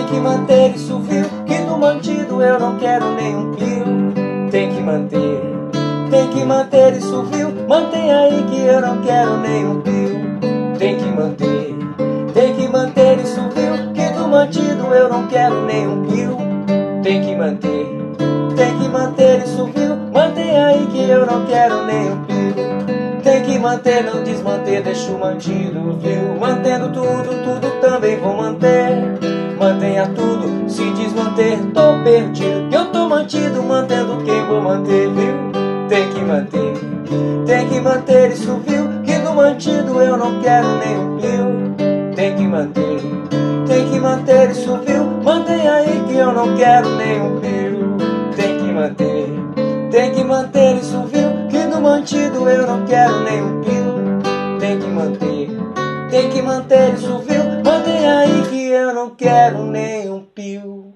que manter isso, viu? Que do mantido eu não quero nenhum pio. Tem que manter, tem que manter isso, viu? Mantém aí que eu não quero nenhum pio. Tem que manter, tem que manter isso, viu? Que do mantido eu não quero nenhum pio. Tem que manter, tem que manter isso, viu? Mantém aí que eu não quero nenhum pio. Tem que manter, não desmanter, deixa o mantido, viu? Mantendo tudo, tudo também se desmanter, tô perdido. Eu tô mantido, mantendo quem vou manter, viu? Tem que manter, tem que manter isso, viu? Que no mantido eu não quero nenhum pio. Tem que manter, tem que manter isso, viu? Mantenha aí que eu não quero nenhum pio. Tem que manter, tem que manter isso, viu? Que no mantido eu não quero nenhum pio. Tem que manter, tem que manter isso, viu? Mantém aí que eu não quero nenhum pio.